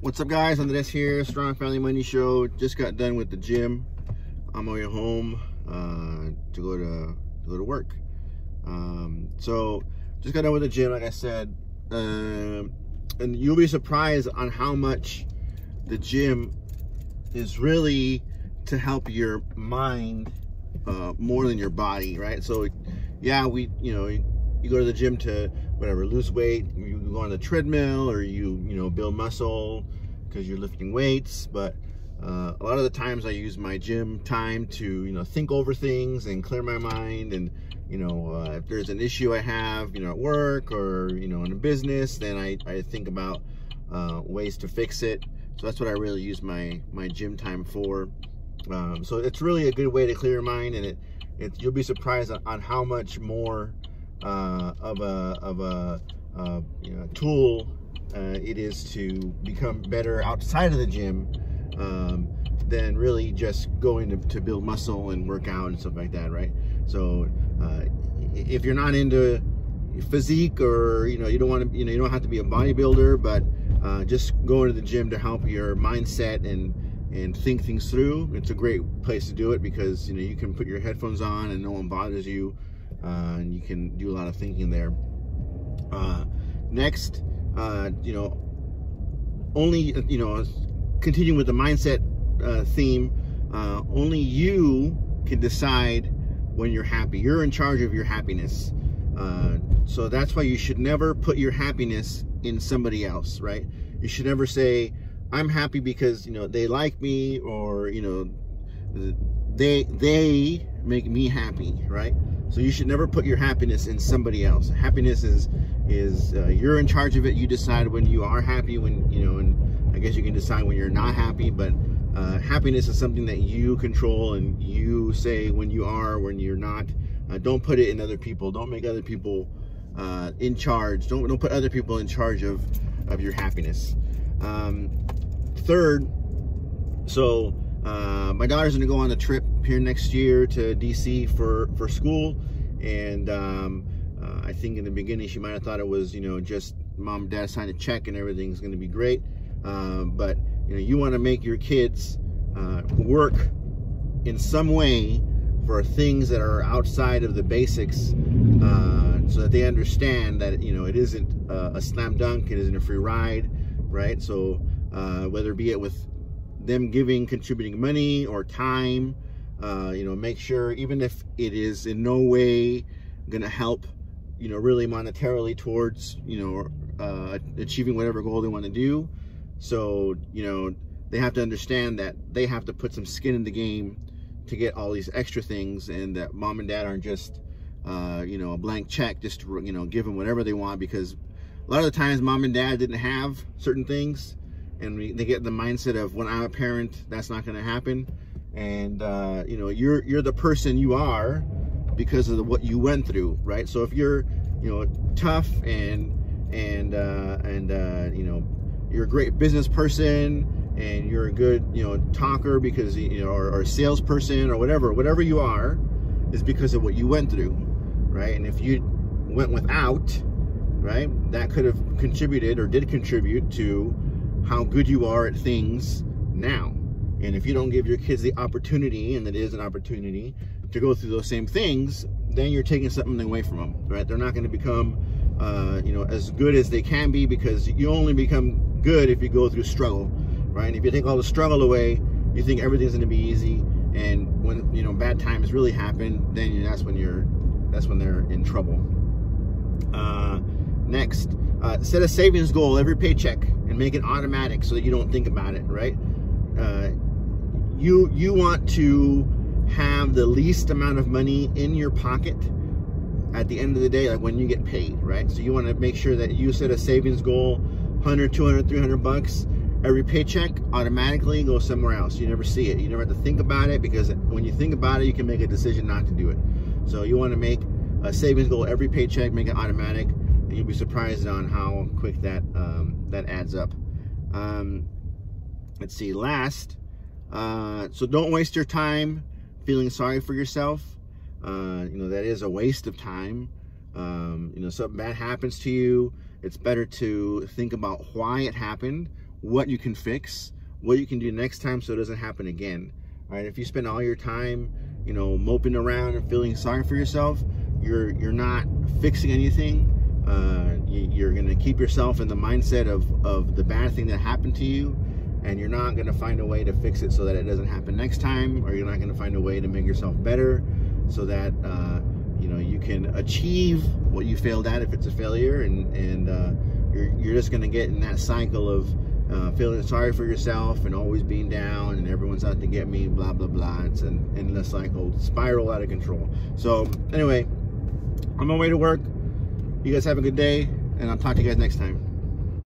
What's up guys, Andres here, Strong Family Money Show. Just got done with the gym. I'm on way home uh, to go to, to go to work. Um, so just got done with the gym, like I said. Um, and you'll be surprised on how much the gym is really to help your mind uh, more than your body, right? So yeah, we, you know, you, you go to the gym to whatever, lose weight, you go on the treadmill or you, you know, build muscle because you're lifting weights. But uh, a lot of the times I use my gym time to, you know, think over things and clear my mind. And, you know, uh, if there's an issue I have, you know, at work or, you know, in a business, then I, I think about uh, ways to fix it. So that's what I really use my, my gym time for. Um, so it's really a good way to clear your mind and it, it you'll be surprised on, on how much more uh, of a, of a uh, you know, tool uh, it is to become better outside of the gym um, than really just going to, to, build muscle and work out and stuff like that, right? So uh, if you're not into physique or you know you don't want to you know you don't have to be a bodybuilder, but uh, just going to the gym to help your mindset and and think things through. It's a great place to do it because you know you can put your headphones on and no one bothers you, uh, and you can do a lot of thinking there. Uh, next, uh, you know, only you know, continuing with the mindset uh, theme, uh, only you can decide when you're happy. You're in charge of your happiness. Uh, so that's why you should never put your happiness in somebody else, right? You should never say, I'm happy because you know they like me or you know they they make me happy, right? So you should never put your happiness in somebody else. Happiness is is uh, you're in charge of it. You decide when you are happy, when you know, and I guess you can decide when you're not happy. But uh, happiness is something that you control and you say when you are, when you're not. Uh, don't put it in other people. Don't make other people uh, in charge. Don't don't put other people in charge of of your happiness. Um, third, so uh, my daughter's gonna go on a trip here next year to DC for for school, and um, uh, I think in the beginning she might have thought it was you know just mom and dad signed a check and everything's gonna be great, um, but you know you want to make your kids uh, work in some way for things that are outside of the basics uh, so that they understand that you know it isn't a slam dunk it isn't a free ride right? So uh, whether be it with them giving, contributing money or time, uh, you know, make sure even if it is in no way going to help, you know, really monetarily towards, you know, uh, achieving whatever goal they want to do. So, you know, they have to understand that they have to put some skin in the game to get all these extra things and that mom and dad aren't just, uh, you know, a blank check just to, you know, give them whatever they want because a lot of the times mom and dad didn't have certain things and we, they get the mindset of when I'm a parent, that's not going to happen. And uh, you know, you're you're the person you are because of the, what you went through, right? So if you're you know tough and and uh, and uh, you know you're a great business person and you're a good you know talker because you know or, or salesperson or whatever whatever you are is because of what you went through right and if you went without right that could have contributed or did contribute to how good you are at things now. And if you don't give your kids the opportunity, and it is an opportunity, to go through those same things, then you're taking something away from them, right? They're not going to become, uh, you know, as good as they can be because you only become good if you go through struggle, right? And if you take all the struggle away, you think everything's going to be easy. And when, you know, bad times really happen, then that's when you're, that's when they're in trouble. Uh, next, uh, set a savings goal every paycheck and make it automatic so that you don't think about it, right? Uh, you you want to have the least amount of money in your pocket at the end of the day, like when you get paid, right? So you want to make sure that you set a savings goal, 100, 200, 300 bucks every paycheck automatically goes somewhere else. You never see it. You never have to think about it because when you think about it, you can make a decision not to do it. So you want to make a savings goal every paycheck, make it automatic you'll be surprised on how quick that um, that adds up. Um, let's see, last, uh, so don't waste your time feeling sorry for yourself. Uh, you know, that is a waste of time. Um, you know, something bad happens to you, it's better to think about why it happened, what you can fix, what you can do next time so it doesn't happen again. All right, if you spend all your time, you know, moping around and feeling sorry for yourself, you're you're not fixing anything. Uh, you, are going to keep yourself in the mindset of of the bad thing that happened to you, and you're not going to find a way to fix it so that it doesn't happen next time, or you're not going to find a way to make yourself better, so that uh, you know you can achieve what you failed at if it's a failure, and and uh, you're you're just going to get in that cycle of uh, feeling sorry for yourself and always being down and everyone's out to get me, blah, blah, blah. It's an endless cycle, spiral out of control. So anyway, on my way to work. You guys have a good day and I'll talk to you guys next time.